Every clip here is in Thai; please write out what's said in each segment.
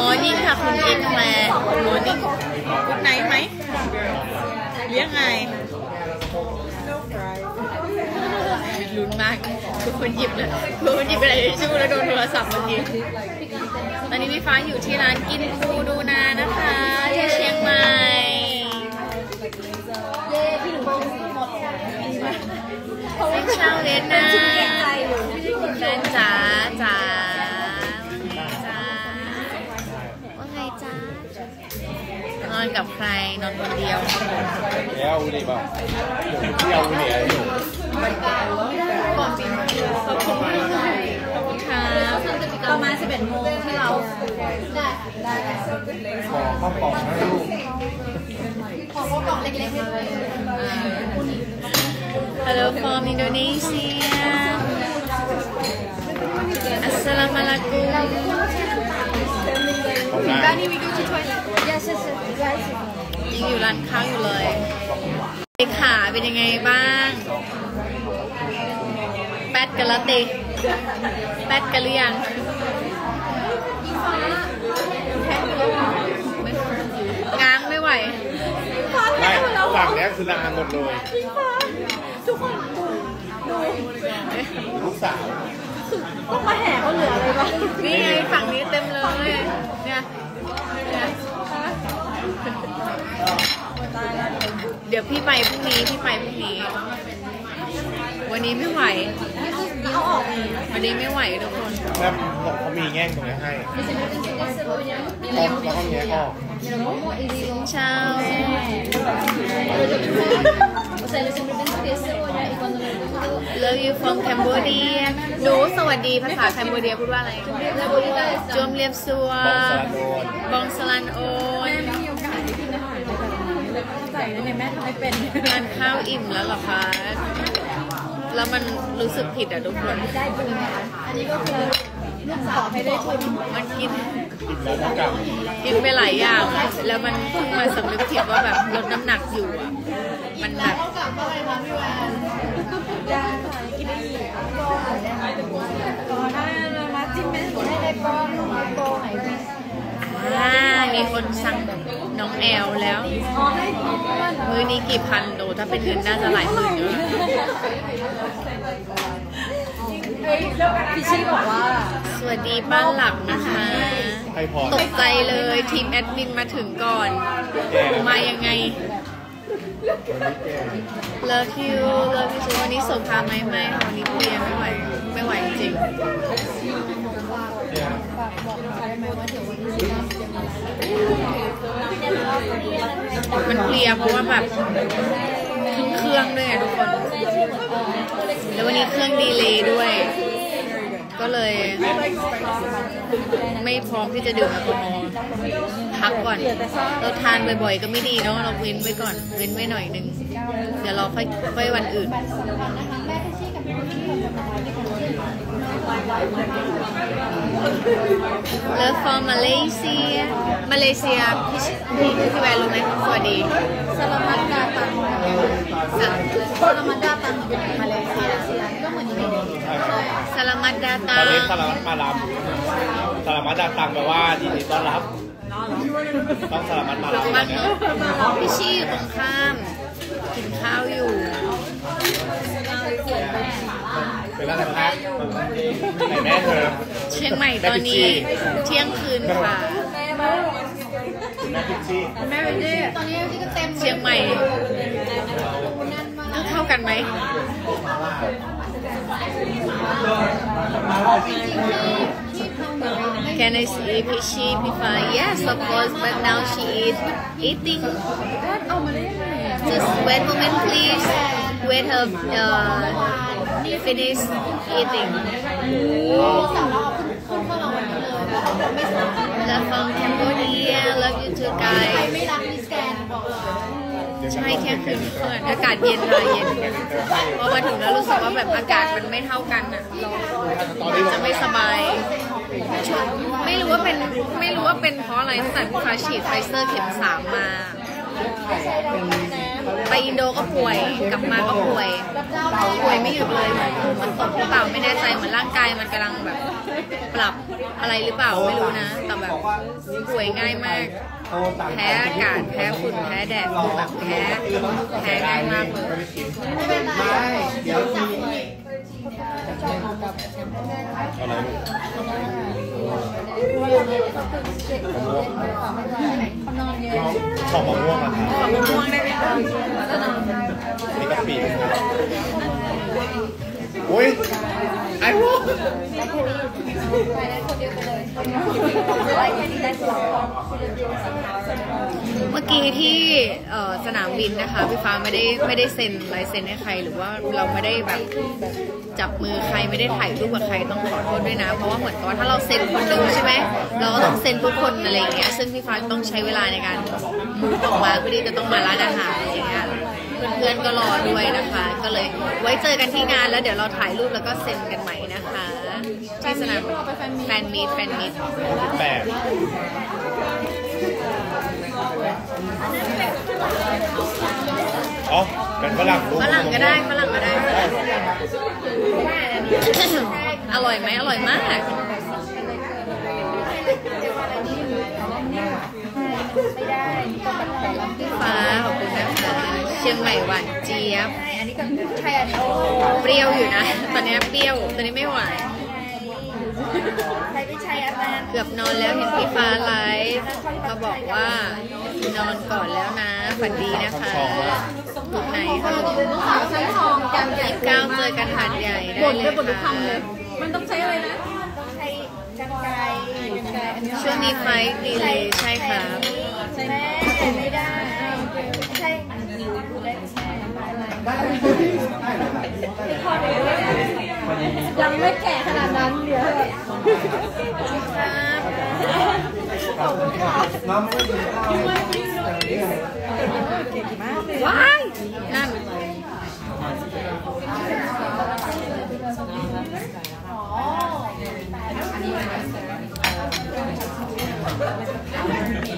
มอร์นิ่งค่ะคุณเอ็กแคลร์มอร์นิ่งกุ๊ดไนท์ไหมเลี้ยงไงลุ้นมากทุกคนหยิบเลยทุกคนหยิบอะไรชู่แล้วโดนโทรศัพท์เมื่อกี้ตอนนี้พี่ฟ้าอยู่ที่ร้านกินปูดูนานะคะที่เชียงใหม่ ชาวเลนนะแฟนจ๋าจ๋าว่าไงจ๊ะว่าไงจ๊ะนอนกับใครนอนคนเดียวแล้วอูนี่เปล่าที่เอาอูนี่อะไรอยู่ขอบคุณค่ะประมาณ11โมงที่เราขอข้าวกล่องให้ลูก Hello from Indonesia Assalamualaikum ของนาย yes yes yes ยังอยู่ร้านข้าวอยู่เลยเลขาเป็นยังไงบ้าง แปดกันแล้วเตแปดกันหรือยังง้างไม่ไหว ไม่ฝั่งเนี้ยคือลานหมดเลย ทุกคนดูลูกสาวต้องมาแห่เขาเหลืออะไรบ้างนี่ไงฝั่งนี้เต็มเลย เนี่ยเนี่ยเดี๋ยวพี่ไปพรุ่งนี้พี่ไปพรุ่งนี้ วันนี้ไม่ไหว เอาออกวันนี้ไม่ไหวทุกคนแล้วบอกเขามีแง่งตรงนี้ให้แล้วก็แง่ออกสินเช้า o sea les siempre pensé que cebolla y cuando lo pongo Love you from Cambodia หนูสวัสดีภาษาแคนเบเดียพูดว่าอะไร la bolita de จวมเรียบซัวบองสลัดโดนบองสลันโอนมีโอกาสได้กินอาหารด้วยกันใส่ในแม่ทำให้เป็นทานข้าวอิ่มแล้วเหรอคะ แล้วมันรู้สึกผิดอะทุกคน ได้บุญนะคะอันนี้ก็คือลูกสาวให้ได้ทุนมันกิน กินแล้วก็กลับกินไปหลายอย่างอะแล้วมันเพิ่งมาสำนึกผิดว่าแบบลดน้ำหนักอยู่อะ มันแบบได้ค่ะกินได้อีกก็ได้มาจิ้มไหมให้ได้ก้อนโตไหนดีอ่ามีคนสั่ง น้องแอลแล้วอ๋อให้ก้อนมื้อนี้กี่พันโดถ้าเป็นเงินน่าจะหลายหมื่นอยู่พี่ชี่บอกว่า สวัสดีบ้านหลักนะคะให้พอตกใจเลยทีมแอดมินมาถึงก่อนแก่มายังไง Love you Love you วันนี้สงครามไหมไม่ค่ะวันนี้เพลียไม่ไหว ไม่ไหวจริงเนี่ย มันเพลียเพราะว่าแบบขึ้นเครื่องด้วยทุกคน แล้ววันนี้เครื่องดีเลย์ด้วย ก็เลยไม่พร้อมที่จะดื่มแอลกอฮอล์พักก่อน เราทานบ่อยๆ ก็ไม่ดีเนาะเราเว้นไว้ก่อน เว้นไว้หน่อยนึง เดี๋ยวเราค่อยค่อยวันอื่น เลิฟฟอร์มาเลเซียมาเลเซียพี่พี่พี่แวนรู้ไหมสวัสดีสลามัดดาตังสลสลามัดดาตังมาเลเซียก็เหมือนนี้สลามัดดาตตาอนนี้สลามัดมารับสลามัดดาตังแปลว่ายินดีต้อนรับต้องสลามัดมารับบ้านเนี่ยเนอะพี่ชี่อยู่ตรงข้ามกินข้าวอยู่ เชียงใหม่ตอนนี้เที่ยงคืนค่ะแม่พิดิตอนนี้ที่ก็เต็มเชียงใหม่ก็เท่ากันไหมแกในสีพิชชี่พี่ฟ้า yes of course but now she is eating just wait moment please wait her uh, เอามาได้ยังไง Just wait a moment, please. Wait her uh, finish eating. Love from Cambodia. Love you too, ไม่ guys. รักมิสแกนบอกใช่เที่ยงคืนเพื่อนอากาศเย็นค่ะเย็นพอมาถึงแล้วรู้สึกว่าแบบอากาศมันไม่เท่ากันอะเราจะไม่สบาย ไม่รู้ว่าเป็นไม่รู้ว่าเป็นเพราะอะไรตั้งแต่พี่ฟ้าฉีดไฟเซอร์เข็มสามมา ไไปอินโดก็ป่วยกลับมาก็ป่วยป่วยไม่หยุดเลยเหมือนมันตกหรือเปล่าไม่แน่ใจเหมือนร่างกายมันกำลังแบบ ปรับอะไรหรือเปล่าไม่รู้นะ แต่แบบป่วยง่ายมาก แพ้อากาศแพ้ฝุ่นแพ้แดดแบบแพ้แพ้ง่ายมากเลยไม่เดี๋ยวทีอะไร ชอบมะม่วงอะครับมะม่วงได้ไหมคะนี่กะปิอุ้ย ไอ้พวกเมื่อกี้ที่สนามบินนะคะพี่ฟ้าไม่ได้ไม่ได้เซ็นลายเซ็นให้ใคร หรือว่าเราไม่ได้แบบจับมือใครไม่ได้ถ่ายรูปกับใครต้องขอโทษด้วยนะ เพราะว่าเหมือนกับว่าถ้าเราเซ็นคนหนึ่งใช่ไหมเราก็ต้องเซ็นทุกคนอะไรอย่างเงี้ยซึ่งพี่ฟ้าต้องใช้เวลาในการมูฟออกมาเพื่อที่จะต้องมาร้านอาหารอะไรอย่างเงี้ย เพื่อนๆก็รอด้วยนะคะ ก็เลยไว้เจอกันที่งานแล้วเดี๋ยวเราถ่ายรูปแล้วก็เซ็นกันใหม่นะคะที่สนามแฟนมีตแฟนมีตแปดอ๋อเป็นฝรั่งลูกฝรั่งก็ได้ฝรั่งก็ได้ อร่อยไหมอร่อยมากฟ้าขอบคุณนะคะเชียงใหม่หวานเจี๊ยบ อันนี้ก็ใช่อันนี้เปรี้ยวอยู่นะ ตอนนี้เปรี้ยว ตอนนี้ไม่หวานใครไม่ใช่อันนั้นเกือบนอนแล้วเห็นพี่ฟ้าไลฟ์มาบอกว่านอนก่อนแล้วนะฝันดีนะคะทุกไหนค่ะต้องสาวชั้นทองจำใหญ่เก้าเจอกันหาดใหญ่ได้เลยค่ะมันต้องใช้อะไรนะต้องใช้กันไกรกันไกรอันนี้ช่วงนี้ไฟล์ดีเลยใช่ครับใช่แม่ไม่ได้ ยังไม่แก่ขนาดนั้นเดี๋ยวน้ำไม่ดีข้าวว้ายนั่นโอ้อบคุณครับอันนั้นลูกไว้ลูกไว้ไม่เป็นไรครับพี่ฟ้า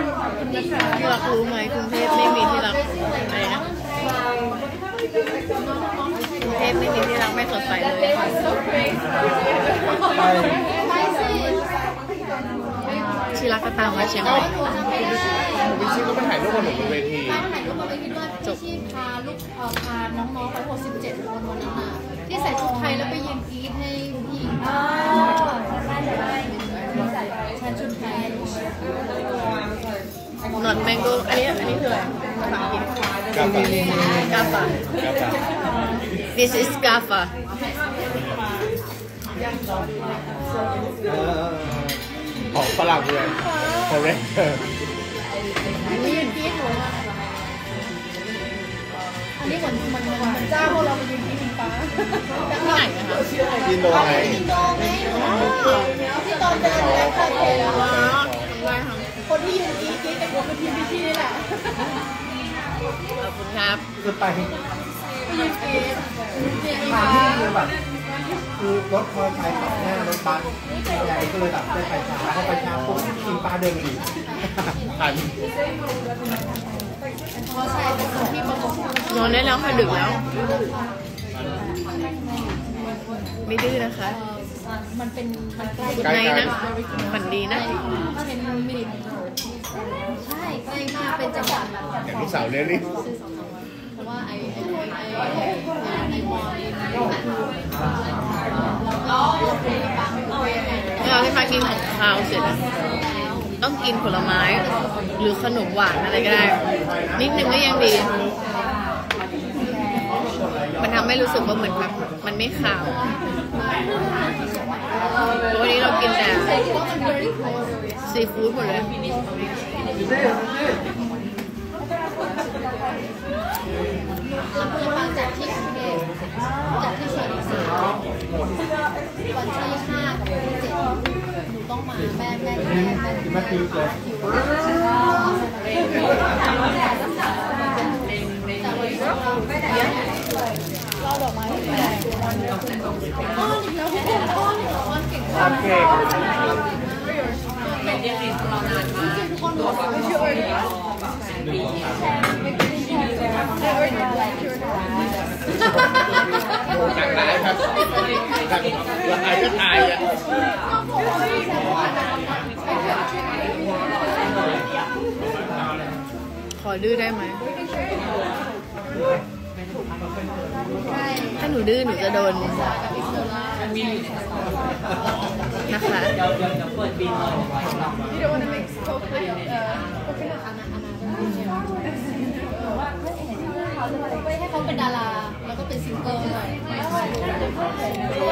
ที่รักรู้ไหมกรุงเทพไม่มีที่รักอะไรนะกรุงเทพไม่มีที่รักไม่สดใสเลยค่ะไปที่รักก็ตามมาเชียงใหม่พี่ชิก็ไปถ่ายรูปกับหนูบนเวทีจบที่พาลูกเอ่อพาน้องๆไป67คนวันนั้นน่ะที่ใส่ชุดไทยแล้วไปยืนกรี๊ดให้ผู้หญิงอ๋อใช่ใช่ใส่ใส่ชุดไทย หนอนแมงโก้อันนี้อันนี้คืออะไรภาษาอังกฤษกับแบบกาฟากับแบบ This is Gafa ของฝรั่งเลย correct ยืนกรี๊ดหนูอะอันนี้เหมือนเหมือนเหมือนเจ้าพวกเราไปยืนกรี๊ดอิงฟ้าที่ไหนนะคะกินโดไงอินโดไงที่ตอนเดินแรกคาเฟ่แล้วอ๋ออะทำได้ค่ะ คนที่ยืนกรี๊ดกรี๊ดแต่คนที่พิธีนี่แหละ ขอบคุณครับ คือไปยืนกรี๊ดเนี่ยอิงทางฟ้าที่คือแบบคือรถมอเตอร์ไซค์ขับหน้ารถบัสใหญ่ก็เลยแบบได้ไปช้าพอไปช้าปุ๊บกินปลาเดินมาอีกทันเพราะใช่เป็นคนที่ประสบนอนได้แล้วค่ะดึกแล้ว ไม่ดื้อนะคะ มันเป็นมันใกล้กุดไนนะฝันดีนะเป็นมินิใช่ใกล้มากเป็นจังหวัดแบบอย่างลูกสาวเรียนนี่เพราะว่าไอ้ไอ้ไอ้ไอ้วอลแล้วก็ปังเอายังไงเวลาที่ฟ้ากินของคาวเสร็จอะต้องกินผลไม้ หรือขนมหวานอะไรก็ได้ นิดนึงก็ยังดีมันทำให้รู้สึกว่าเหมือนแบบมันไม่ขาว วันนี้เรากินแต่ซีฟู้ดหมดเลยอลำพูนฟังจากที่กรุงเทพจากที่เชียงใหม่วันที่ห้ากับวันที่เจ็ดหนูต้องมาแม่แม่แม่แม่กินมาตีเลยเราด อกไม้ให้แม่อ้อนอีกแล้วทุกคนอ้อนอีกแล้วอ้อนเก่งโอเคทุกคนบอกว่าไม่ช่วยจากไหนครับจากไอ้ก็ตายอะขอดื้อได้ไหม ถ้าหนูดื้อหนูจะโดนนะคะให้เขาเป็นดารา แล้วก็เป็นซิงเกิลด้วย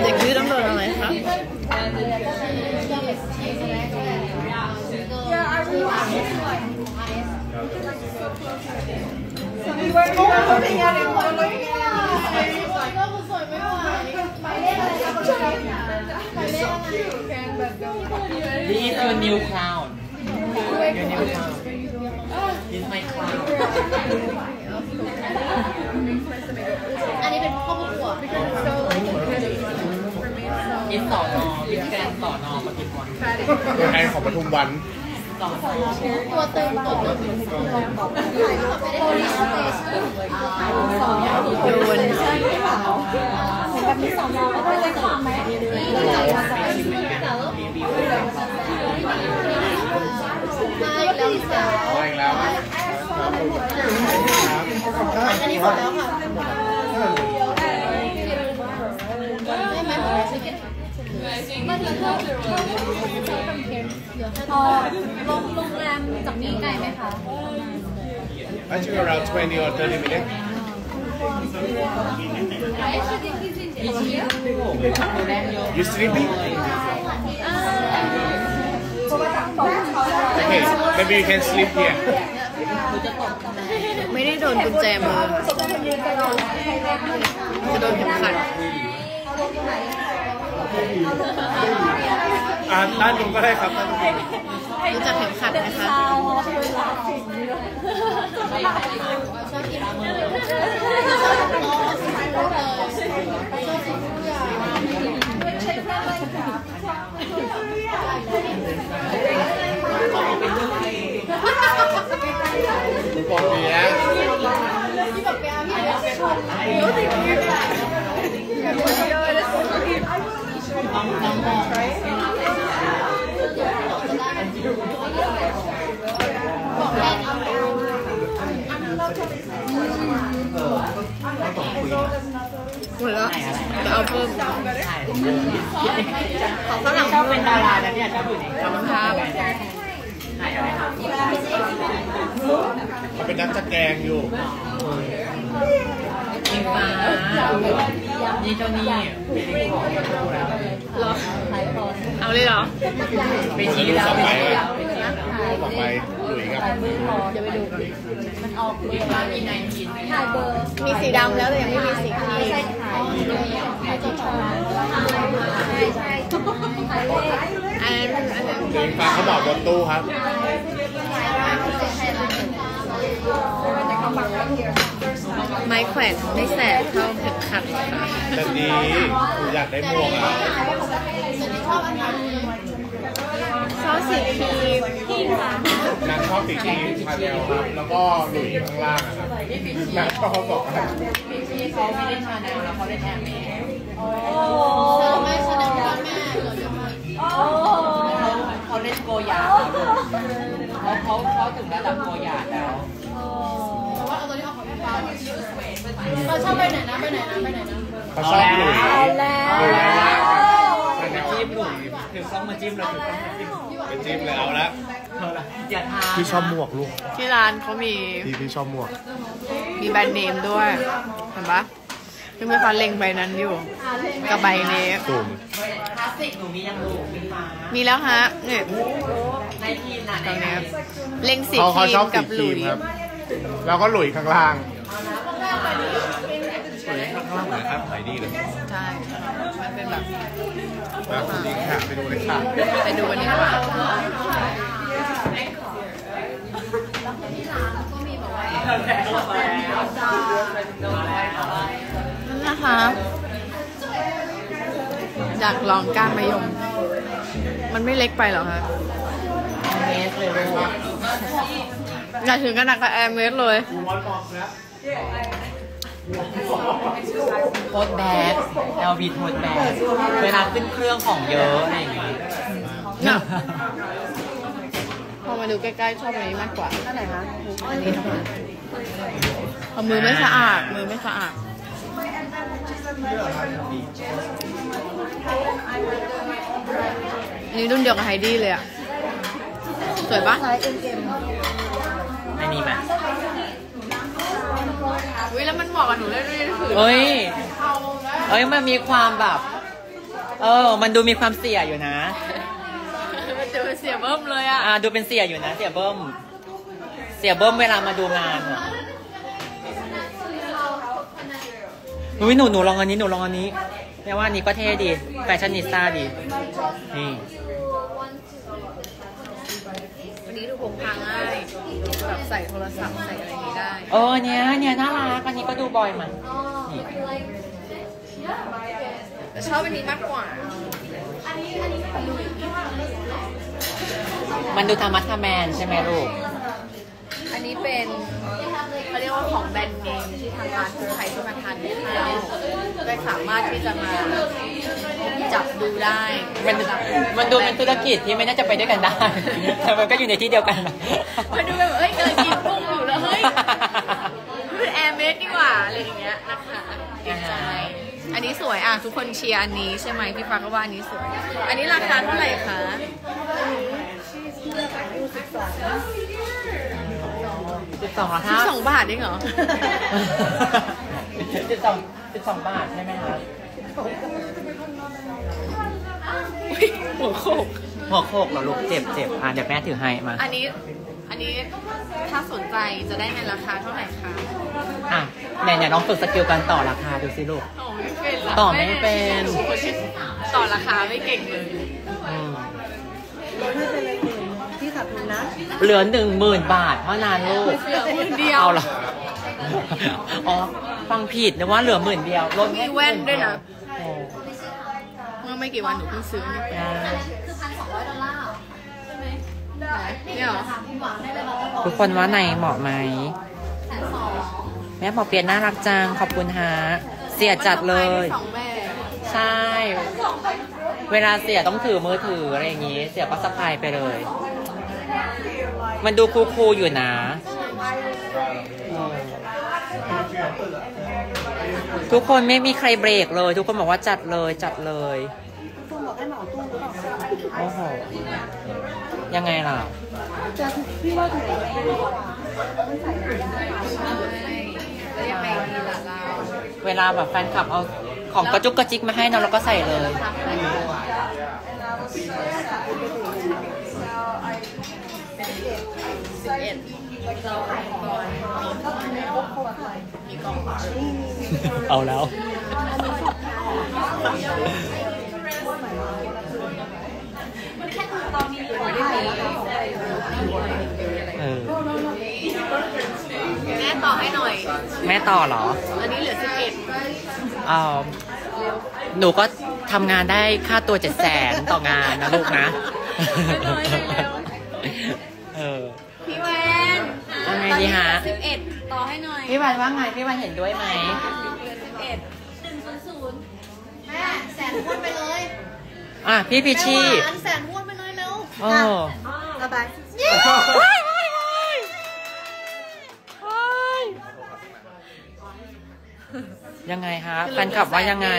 เด็กดื้อต้องโดนอะไรคะ ด้วยซิงเกิลที่ RS ของ RS สวยไม่ไหวสวยไม่ไหวหมายเลขอะไรคะหมายเลขอะไร This is your new crown. Your new crown. This is my crown. อันนี้เป็นพ่อผู้ปวด It's ต่อนอ Miss Grand ต่อนอปทุมวันตัวแทนของปทุมวัน ตัวตึงตัวตึงถ่ายรูปไม่ได้ถ่ายสเตจโดนแบบนี้สองเราก็ได้ความไหมเราจับมาใส่มาอีกแล้วสาวมาอีกแล้วอันนี้หมดแล้วค่ะไม่ไม่หมดแล้วสิเก็ต มันเหลือเท่าเหลือเท่าลงโรงแรมจากนี้ไกลไหมคะ Actually around 20 or 30 minutes You sleepy? Okay, maybe you can sleep here. ไม่ได้โดนกุญแจมือจะโดนเข็มขัด อ่าด้านนู้นก็ได้ครับด้านนู้นรู้จักเข็มขัดไหมคะชอบกินมือชอบกินทุกอย่างคุณปอเปียะที่แบบไปอาพี่แบบชมน้องน้องมองบอกแค่นี้ หมดแล้วจะเอาเพิ่มขอฝรั่งชอบเป็นดารานะเนี่ยชอบอยู่ในขอบคุณครับถ่ายอะไรครับเป็นนักสแกงอยู่ อิงฟ้านี่เจ้านี่เหรอเอาเลยเหรอ ไปชี้แล้วไปชี้แล้วต่อไปหลุยส์กับเดี๋ยวไปดูกันอิงฟ้ามีไนทีนถ่ายเบอร์มีสีดำแล้วแต่ยังไม่มีสีครีมถ่ายถ่ายใช่ใช่ถ่ายเลขอันนั้นอันนั้นเดินฟ้าเขาบอกบนตู้ครับ ไม้แขวนไม่แสบเท่าเข็มขัดค่ะแต่ดีหนูอยากได้หมวกอะชอบอันไหนชอบสีครีมนางชอบสีครีมชาแนลครับ แล้วก็หลุยส์ข้างล่างอะครับนางชอบบอกว่าที่เขาไม่ได้ชาแนลแล้วเขาได้แอร์เมสเธอไม่ชนะแม่เราจะมาเขาเล่นโกยาเขาเขาเขาถึงระดับโกยาแล้วแต่ว่า เอาตัวนี้ออกของพี่ฟ้าเราชอบไปไหนนะไปไหนนะไปไหนนะเขาชอบหลุยส์หลุยส์ข้างล่างครับชาแนลจิ้มหลุยถึงต้องมาจิ้มเราถึงต้องมาจิ้มไปจิ้มเลยเอาละอย่าทาพี่ชอบหมวกลูกที่ร้านเขามีพี่พี่ชอบหมวก มีแบรนด์เนมด้วยเห็นปะที่ไม่ฟันเล็งใบนั้นอยู่กับใบนี้ตุ่มคลาสสิกหนูมียังลูกมีฟ้ามีแล้วฮะเนี่ยในทีมน่ะตรงเนี้ยเล็งสีเขาคเขารี ชอมบกัสีบคหรีลุมยครับแล้วก็หลุยส์ข้างล่างครับขายดีเลยใช่มันเป็นแบบมาสวัสดีค่ะไปดูเลยค่ะไปดูกันดีกว่านั่นนะคะอยากลองก้านมะยม มันไม่เล็กไปเหรอคะเมสเลยลูก อยากถึงขนาดกับแอร์เมสเลยโทษแบ็ก LV tote bag เวลาขึ้นเครื่องของเยอะอะไรอย่างงี้น่ะพอมาดูใกล้ๆชอบอันนี้มากกว่าอันไหนคะอันนี้ทำไมเอามือไม่สะอาด มือไม่สะอาดอันนี้รุ่นเดียวกับไฮดี้เลยอะสวยปะอัน นี้มาอุ้ยแล้วมันเหมาะกับหนูเลยด้วยถือเอ้ย เอ้ยมันมีความแบบ เออ มันดูมีความเสียอยู่นะมันจะเป็นเสียเบิ้มเลยอะอ่าดูเป็นเสียอยู่นะ เสียเบิ้ม เสียเบิ้มเวลามาดูงานอะอุ้ยหนูหนูลองอันนี้หนูลองอันนี้แม่ว่าอันนี้ก็เท่ดีแฟชั่นนิสต้าดีนี่ วันนี้ดู พกพาง่ายแบบใส่โทรศัพท์ใส่อะไรอย่างนี้ได้เออเนี้ยเนี้ยน่ารักอันนี้ก็ดูบอยมันนี่แต่ชอบอันนี้มากกว่า มันดูธรรมะทะแมนใช่ไหมลูก อันนี้เป็นเขาเรียกว่าของแบรนด์เนมที่ทางร้านคนไทยที่มาทานได้เข้าก็สามารถที่จะมา จับดูได้มันมันดูเป็นธุรกิจที่ไม่น่าจะไปด้วยกันได้ แต่มันก็อยู่ในที่เดียวกันนะมันดูแบบเอ้ยกำลังกินกุ้งอยู่แล้วเฮ้ยมันเป็น Hermès ดีกว่าอะไรอย่างเงี้ยนะคะเกรงใจอันนี้สวยอะทุกคนเชียร์อันนี้ใช่ไหมพี่ฟ้าก็ว่าอันนี้สวย อันนี้ราคาเท่าไหร่คะสิบสองเหรอคะสิบสองบาทเองเหรอสิบสองสิบสองบาทใช่ไหมคะอุ๊ย หัวโขกหัวโคกเหรอลูกเจ็บเจ็บอะเดี๋ยวแม่ถือให้มา อันนี้ อันนี้ถ้าสนใจจะได้ในราคาเท่าไหร่คะอะเนี่ยเนี่ยน้องฝึกสกิลการต่อราคาดูสิลูก ต่อไม่เป็นเหรต่อไม่เป็น ต่อราคาไม่เก่งเลยอืมที่ขับทุนนะ เหลือหนึ่งหมื่นบาทเท่านั้นลูกเหลือหมื่นเดียวเอาเหรออ๋อ ฟังผิดนะว่าเหลือหมื่นเดียวลดมีแว่นด้วยนะโอ้เมื่อ ไม่กี่วันหนูเพิ่งซื้อนี่ไปได้คือพันสองร้อยดอลลาร์ใช่ไหมเนี่ยเหรอถามคุณหวังได้เลยเราจะบอกทุกคนว่าในเหมาะไหมแสนสองแม่ปอเปียนน่ารักจังขอบคุณฮะเสียจัดเลยสองแบบใช่ เวลาเสียต้องถือมือถืออะไรอย่างงี้ เสียก็สะพายไปเลย มันดูคูลๆอยู่นะเออทุกคนไม่มีใครเบรกเลย ทุกคนบอกว่าจัดเลยจัดเลยคุณ บอกให้เหมาตู้หรือเปล่าโอ้โห ยังไงล่ะ จะพี่ว่าถูกไหมมันใส่ไม่ได้แล้วยังไงดีล่ะเราเวลาแบบแฟนคลับเอาของกระจุกกระจิกมาให้เนอะเราก็ใส่เลยสิบเอ็ดเราก่อนมีกล่องเอาแล้ว เออแม่ต่อให้หน่อย แม่ต่อเหรอ อันนี้เหลือสิบเอ็ดเออหนูก็ทำงานได้ค่าตัวเจ็ดแสนต่องานนะลูกนะเออพี่แวนยังไงดีฮะสิบเอ็ดต่อให้หน่อย พี่วันว่าไงพี่วันเห็นด้วยไหมเหลือสิบเอ็ดหนึ่งศูนย์ศูนย์แม่แสนห้วนไปเลย อะพี่พิชชี่แม่หวานแสนห้วนไป เลยเร็วโอ้ระบายว้ายว้ายว้ายว้ายยังไงฮะแฟนคลับว่ายังไง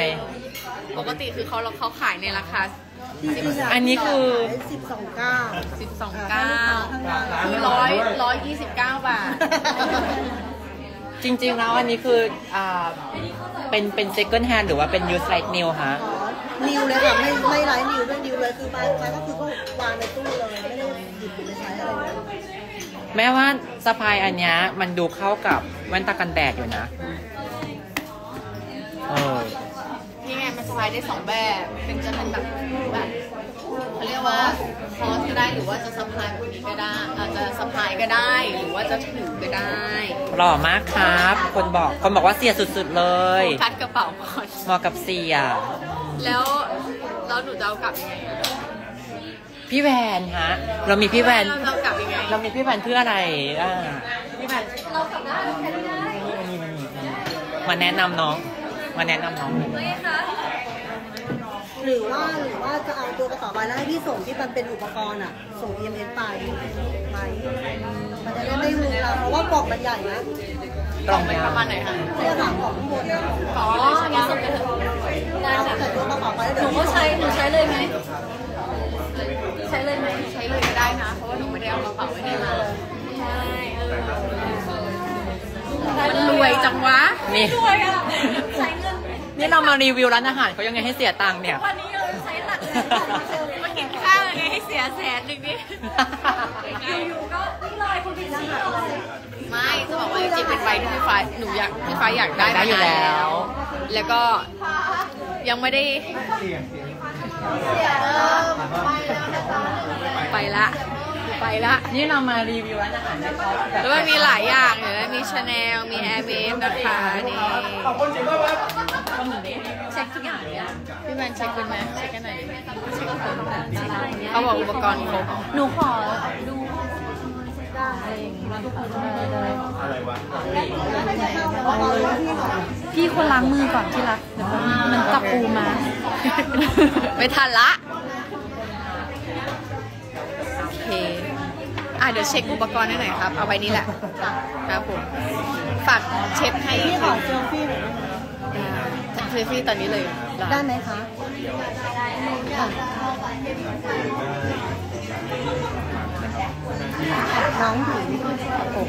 ปกติคือเขาเขาขายในราคา อันนี้คือสิบสองเก้าสิบสองเก้าคือร้อยร้อยยี่สิบเก้าบาท จริงๆแล้วอันนี้คืออ่าเป็นเป็น second hand หรือว่าเป็น used like new ฮะ นิวเลยค่ะไม่ไม่ไร้นิวด้วยนิวเลยคือไปไปก็คือก็วางในตู้เลยไม่ได้หยิบไปใช้อะไรเลยแม้ว่าสะพายอันเนี้ยมันดูเข้ากับแว่นตากันแดดอยู่นะเออายได้สองแบบ เป็นจะเป็นแบบแบบเขาเรียกว่าคอสก็ได้หรือว่าจะสะพายแบบนี้ก็ได้อาจจะสะพายก็ได้ หรือว่าจะถือก็ได้หล่อมากครับ คนบอกคนบอกว่าเสียสุดๆเลยคัดกระเป๋าก่อนเหมาะกับเสีย แล้วแล้วหนูจะเอากลับยังไงอะพี่แวนฮะ เรามีพี่แวน เราจะเอากลับยังไงเรามีพี่แวนเพื่ออะไรอ่าพี่แวนเรากลับได้เราแค่ได้มาแนะนำน้อง มาแนะนำน้องหรือว่าหรือว่าจะเอาตัวกระเป๋าใบแล้วให้พี่ส่งที่มันเป็นอุปกรณ์อะ ส่ง EMS ไปไหมมันจะได้ไม่มือเราเพราะว่ากล่องมันใหญ่นะ กล่องเป็นประมาณไหนคะเนี่ยค่ะของข้างบนเนี่ยอ๋องั้นส่งไปเถอะได้เอาค่ะใส่ตัวกระเป๋าไปแล้วหเดี๋ยนูวก็พี่ส่งใช้หนูใช้เลยไหมใช้เลยไหมใช้เลยก็ได้นะ เพราะว่าหนูไม่ได้เอากระเป๋าไว้ในมาใช่เออมันรวยจังวะนี่รวยอะใช้เงินนี่เรามารีวิวร้านอาหารเขายังไงให้เสียตังค์เนี่ยวันนี้เราใช้หลักเลยมากินข้าวยังไงให้เสียแสนหนึ่งดิอยู่ๆก็นี่เลยคุณผิดรหัสเลย ไม่จะบอกว่าจริงๆเป็นใบที่พี่ฟ้าหนูอยากพี่ฟ้าอยากได้ได้อยู่แล้ว แล้วก็ยังไม่ได้เสียงเสียงไปละไปละนี่เรามารีวิวร้านอาหารให้เขาแบบแล้วมันมีหลายอย่างอยู่นะมีชาแนลมี Hermès นะคะนี่ขอบคุณจริงมากครับเช็คทุกอย่างเลยอะพี่แมนเช็คเป็นไหมเช็คกันหน่อยดิเขาบอกอุปกรณ์ครบหนูขอดูได้ อะไรอาเลยอะไรวะพี่คนล้างมือก่อนที่รักเดี๋ยวมันจับปูมา ไม่ทันละ โอเค อะเดี๋ยวเช็คอุปกรณ์ให้หน่อยครับ เอาใบนี้แหละ ครับผม ฝากเช็คให้พี่ขอเซลฟี่หน่อยเซลฟี่ตอนนี้เลย ได้ไหมคะ น้องถือผม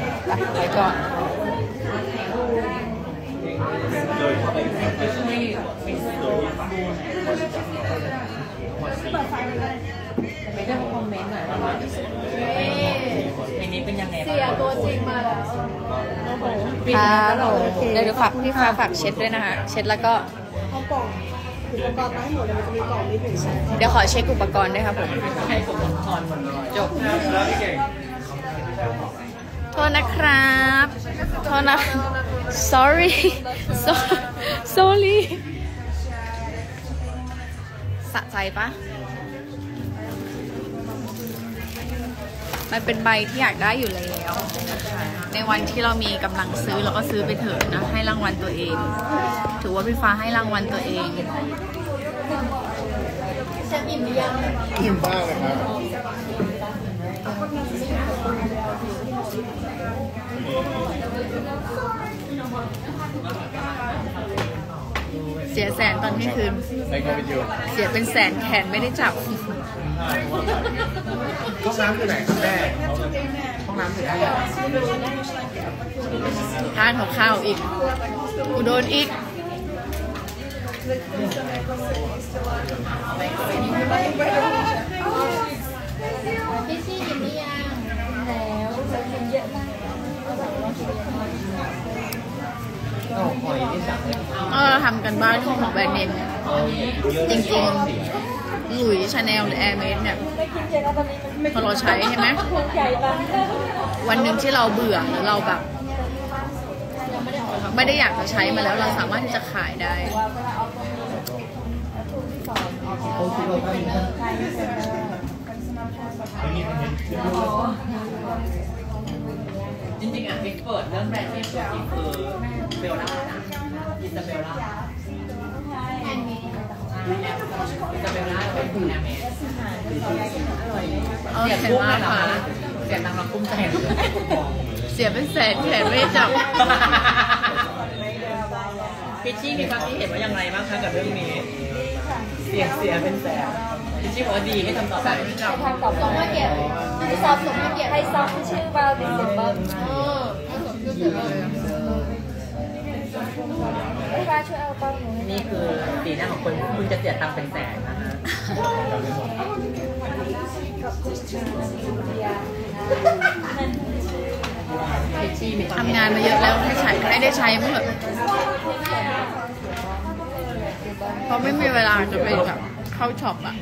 ไว้ก่อนไม่ได้คอมเมนต์หน่อยว่าเพลงนี้เป็นยังไงบ้างเสียตัวจริงมาแล้วครับเดี๋ยวเดี๋ยวฝากพี่ฟ้าฝากเช็ดด้วยนะคะ เช็ดแล้วก็เอากล่องอุปกรณ์มาให้หมดเลยมันจะมีกล่องมีถุงใช่เดี๋ยวขอเช็คอุปกรณ์ด้วยครับผมจบ โทษนะครับ โทษนะ sorry So- sorry สะใจปะมันเป็นใบที่อยากได้อยู่แล้วนะคะในวันที่เรามีกำลังซื้อเราก็ซื้อไปเถอะนะ ให้รางวัลตัวเอง ถือว่าพี่ฟ้าให้รางวัลตัวเองเช็คอิ่มหรือยังอิ่มมากเลยครับ เสียแสนตอนที่คืน เสียเป็นแสนแขนไม่ได้จับ ห้องน้ำอยู่ไหนครับแม่ห้องน้ำอยู่ด้านไหนทานของข้าวอีก กูโดนอีก พี่ซี่อิ่มหรือยังแล้วเรากินเยอะมากเอาหอยที่สั่งเล ยเออทำกันบ้านของแบรนด์เนมจริงๆ Louis Chanel หรือ Hermès เนี่ยพอเราใช้ใช่ไหมวันหนึ่งที่เราเบื่อหรือเราแบบ ไม่ได้อยากจะใช้มาแล้วเราสามารถที่จะขายได้ ริงๆอะเอ็กเปิดเรื่องแบรนด์เนมตัวจริงคือเบลล่านะอิซาเบลล่าอิซาเบลล่าเป็นคุณแอมเมสเออเสียเห็นกุ้งมาเลยกเหรอค่ะคะเสียตังค์เรากุ้มใจเสียเป็นแสนแขนไม่ได้จับพิชชี่มีความคิดเห็นว่าอย่างไรบ้างคะกับเรื่องนี้ เสียเสียเป็นแสนพิ ชชี่บอกว่าดีให้ทำต่อไปทางตอบส่งมาเก็บให้ซอฟส่งมาเก็บให้ซอฟชื่อว่าเป็นเสียงบ้างเออไม่สมชื่อเสียเลยอะไอ้ฟ้าช่วยเอาบ้างหนูนี่คือสีหน้าของคนคุณจะเสียตังค์เป็นแสนนะฮะทำงานมาเยอะแล้วให้ใช้ให้ได้ใช้มั้งเหรอเพราะไม่มีเวลาจะไปแบบ เข้าช็อปอะ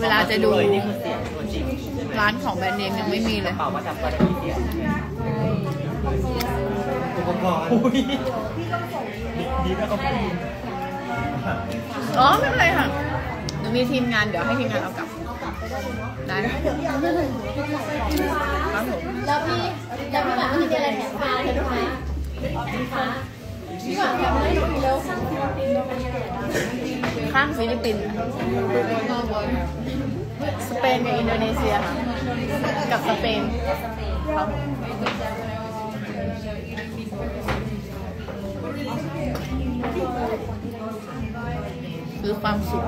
เวลาจะดูนี่คือเสียงตัวจริงร้านของแบรนด์เนมยังไม่มีเลย เป่าว่าทำก็ได้เสียงอุปกรณ์ดีนะเขาพูดอ๋อไม่เป็นไรค่ะหนูมีทีมงานเดี๋ยวให้ทีมงานเอากลับได้ครับผมแล้วพี่แล้วพี่หวานก็จะเป็นอะไรแถมฟ้าเลยรู้ไหมฟ้า ข้างฟิลิปปินส์สเปนกับอินโดนีเซียค่ะกับสเปนครับคือความสุข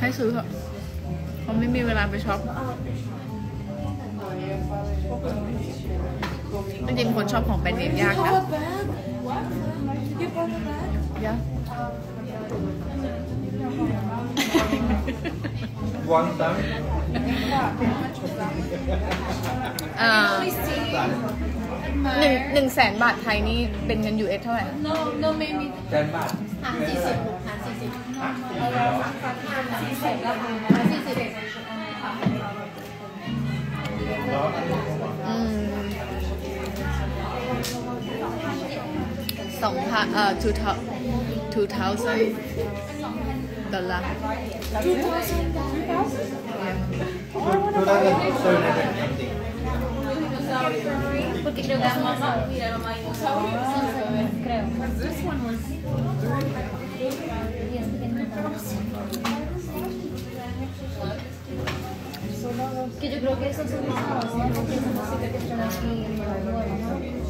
ให้ซื้อเถอะเพราไม่มีเวลาไปช็อป จริงๆคนชอบของแบรนด์เนมยากนะยากวันตังเอ่อหนึ่งหนึ่งแสนบาทไทยนี่เป็นเงิน US เท่าไหร่ no no maybe แสนบาทหารสี่สิบหารสี่สิบหารสี่สิบแล้วหารสี่สิบอืม song ha uh, two thousand two thousand dollar que yo creo que esos son los nuevos, ¿no? Porque esa música que están aquí en Nueva York, ¿no?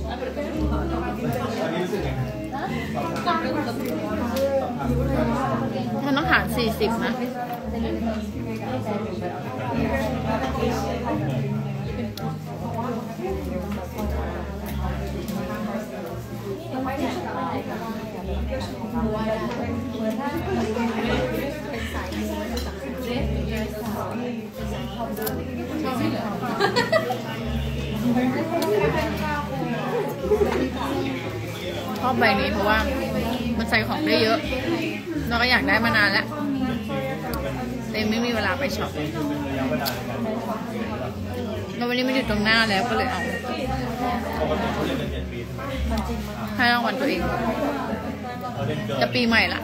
ท่านต้องหารสี่สิบนะ อบใบนี้เพราะว่ามันใส่ของได้เยอะ เราก็อยากได้มานานแล้วแต่ยังไม่มีเวลาไปช็อปแล้ววันนี้มันอยู่ตรงหน้าแล้วก็เลยเอาให้รางวัลตัวเองจะปีใหม่ละ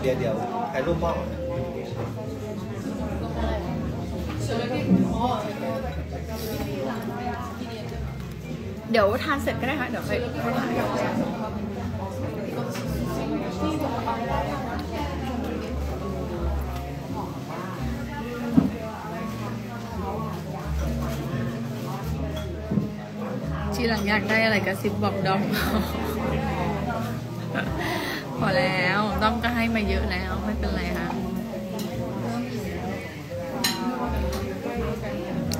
เดี๋ยวเดี๋ยวใครร่วมมอบเดี๋ยวทานเสร็จก็ได้ค่ะ เดี๋ยวค่อยค่อยถ่าย ลังอยากได้อะไรกระซิบบอกดอมพอแล้วด้อมก็ให้มาเยอะแล้วไม่เป็นไรค่ะ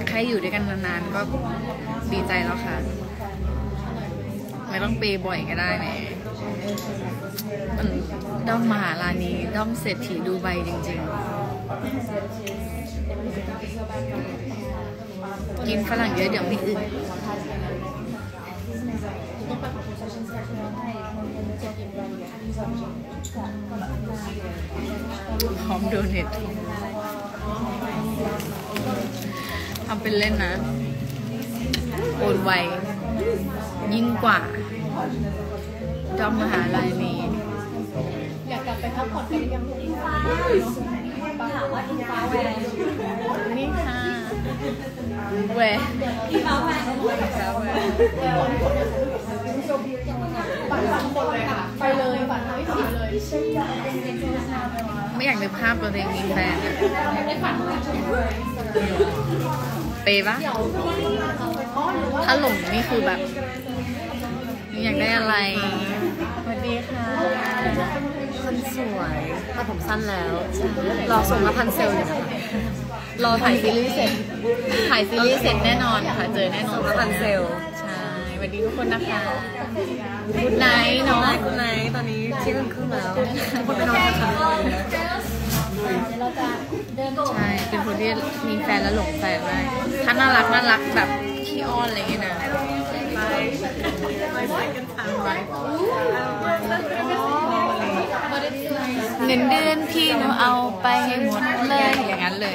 ใครอยู่ด้วยกันนานๆก็ดีใจแล้วค่ะ ไม่ต้องเปย์บ่อยก็ได้แมมันด้อมมหาลานีด้อมเศรษฐีดูใบจริง ๆ กินฝรั่งเยอะเดี๋ยวไม่อึด พร้อมโดเนททำเป็นเล่นนะ โอนไว ยิ่งกว่าจอมมหาลัยนี้อยากกลับไปพักผ่อนกันยังอิงฟ้าถามว่าอิงฟ้าแวร์นี่ค่ะแหวอิงฟ้าแวร์ ไปเลยฝันไม่ผิดเลยไม่อยากนึกภาพตัวเองมีแฟนอะไม่ฝันเปย์ปะถ้าหลงนี่คือแบบอยากได้อะไรสวัสดีค่ะคนสวยตัดผมสั้นแล้ว รอส่งมาพันเซลอยู่นะคะรอถ่ายซีรีส์เสร็จ ถ่ายซีรีส์เสร็จแน่นอนค่ะ เจอแน่นอนมาพันเซลใช่ สวัสดีทุกคนนะคะกุดไนท์เนาะกุดไนท์ตอนนี้เที่ยงครึ่งแล้วทุกคนไปนอนกันค่ะเดี๋ยวเราจะเดินใช่เป็นคนที่มีแฟนแล้วหลงแฟนได้ถ้าน่ารักน่ารักแบบขี้อ้อนอะไรอย่างเงี้ยนะเงินเดือนพี่หนูเอาไปให้หมดเลยอย่างนั้นเลย